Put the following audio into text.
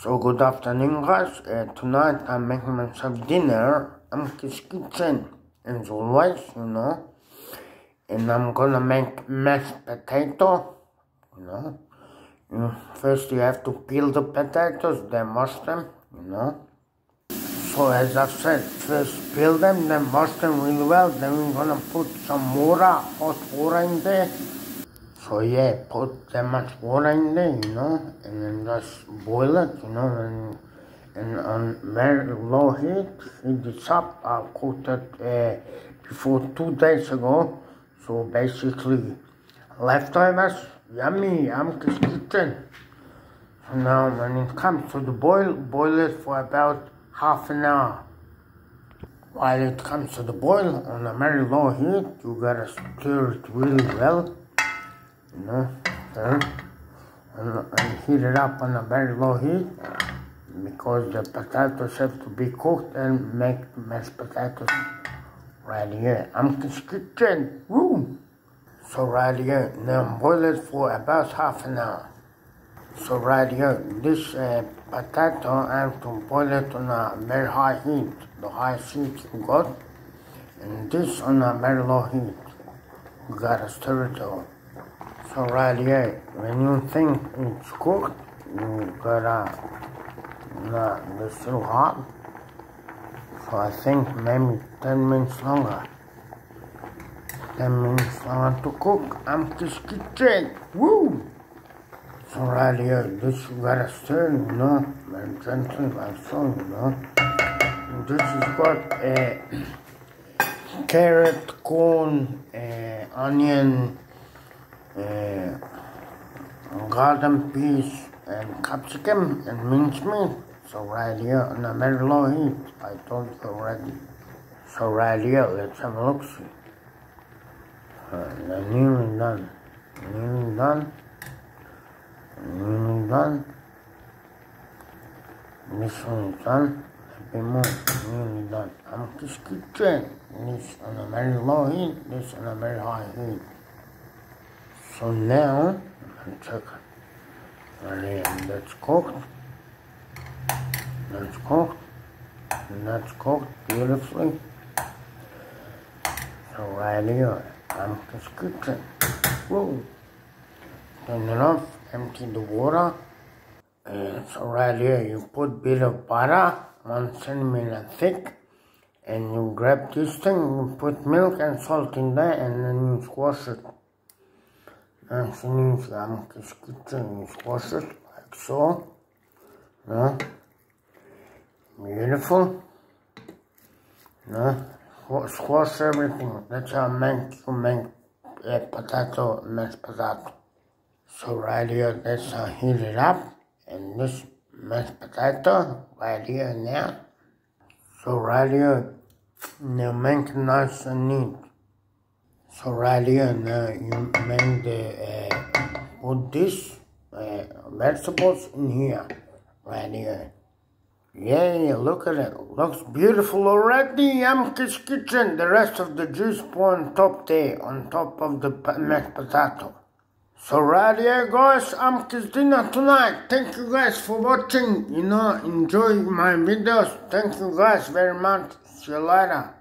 So good afternoon guys, uh, tonight I'm making myself dinner, Amke's kitchen, as always, you know, and I'm gonna make mashed potato, you know, first you have to peel the potatoes, then wash them, you know, so as I've said, first peel them, then wash them really well, then we're gonna put some water, hot water in there, so yeah, put that much water in there, you know, and then just boil it, you know, and, and on very low heat, heat it up. I cooked it uh, before two days ago, so basically leftovers, yummy, I'm kitchen. So now when it comes to the boil, boil it for about half an hour. While it comes to the boil on a very low heat, you gotta stir it really well and, and heat it up on a very low heat because the potatoes have to be cooked and make mashed potatoes right here. I'm kitchen, woo! So right here, now boil it for about half an hour. So right here, this uh, potato, I have to boil it on a very high heat, the highest heat you got. And this on a very low heat. You gotta stir it all. So right here, when you think it's cooked, you gotta not it's too hot. So I think maybe 10 minutes longer. 10 minutes longer to cook. I'm just kitchen. Woo! So right here, this you gotta stir, you know, very gently like so, you know. And this is got a carrot, corn, uh, onion, uh, garden peas and capsicum and mincemeat. So right here on a very low heat, I told you already. So right here, let's have a look see. Uh, nearly done. Nearly done. Nearly done. This one is done. Happy more. Nearly done. I'm just kitchen. This on a very low heat, this on a very high heat. So now, check and that's cooked. That's cooked. And that's cooked beautifully. So right here, I'm just kitchen. Whoa. Turn it off, empty the water. And so right here, you put bit of butter, one centimeter thick. And you grab this thing, you put milk and salt in there, and then you squash it. And um, this kitchen, you squash it like so. No? Beautiful. No? Squash everything. That's how I you make a potato, mashed potato. So right here, that's how heat it up. And this mashed potato right here now. So right here, now make nice and neat. So right here now you the uh, put this uh, vegetables in here, right here. Yeah, look at it. Looks beautiful already. Yamki's kitchen. The rest of the juice pour on top there, on top of the mashed potato. So right here guys, Amke's dinner tonight. Thank you guys for watching. You know, enjoy my videos. Thank you guys very much. See you later.